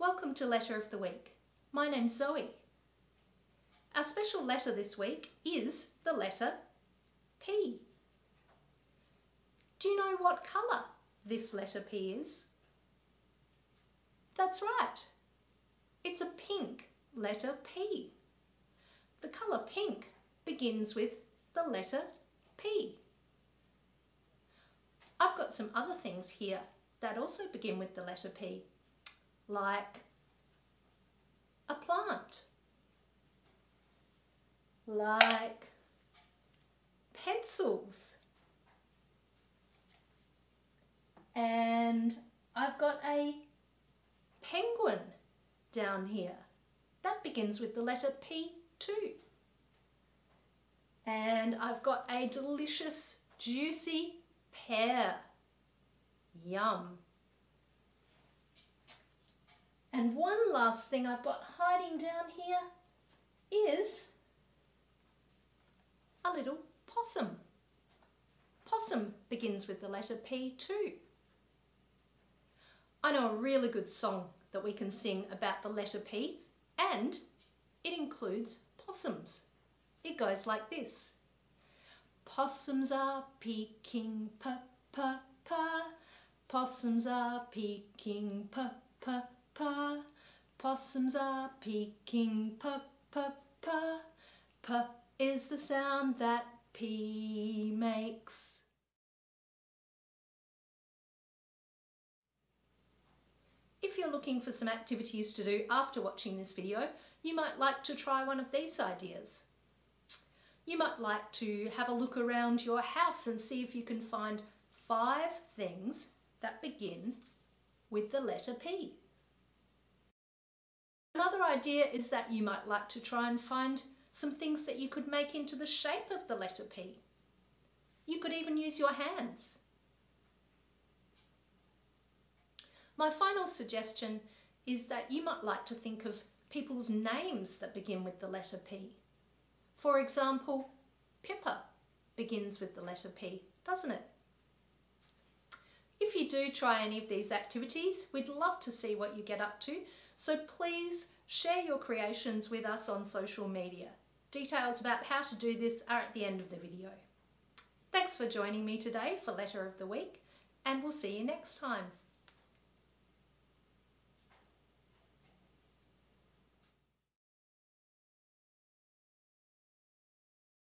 Welcome to Letter of the Week. My name's Zoe. Our special letter this week is the letter P. Do you know what colour this letter P is? That's right. It's a pink letter P. The colour pink begins with the letter P. I've got some other things here that also begin with the letter P, like a plant, like pencils, and I've got a penguin down here. That begins with the letter P too. And I've got a delicious, juicy pear. Yum. And one last thing I've got hiding down here is a little possum. Possum begins with the letter P too. I know a really good song that we can sing about the letter P and it includes possums. It goes like this. Possums are peeking pa pa pa. Possums are peeking pa pa pa. Possums are peeking pa pa pa. Pa is the sound that P makes. If you're looking for some activities to do after watching this video, you might like to try one of these ideas. You might like to have a look around your house and see if you can find five things that begin with the letter P. Another idea is that you might like to try and find some things that you could make into the shape of the letter P. You could even use your hands. My final suggestion is that you might like to think of people's names that begin with the letter P. For example, Pippa begins with the letter P, doesn't it? Do try any of these activities, we'd love to see what you get up to, so please share your creations with us on social media. Details about how to do this are at the end of the video. Thanks for joining me today for Letter of the Week, and we'll see you next time.